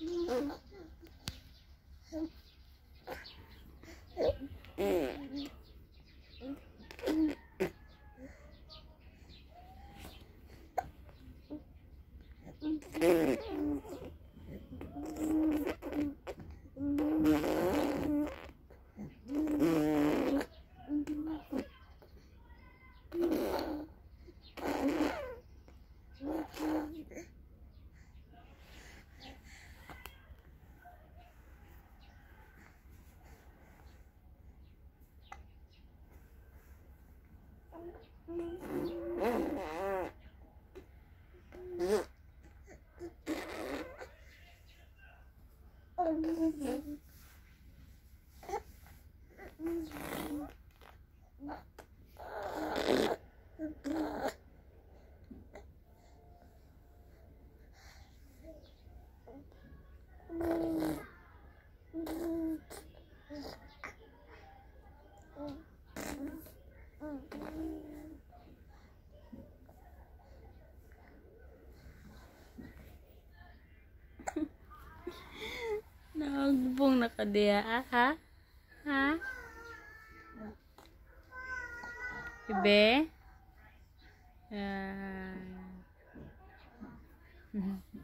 Mm-hmm. Mm-hmm. Nagbong na ka ah, ha? Ha? Ibe? Ah. Mhm.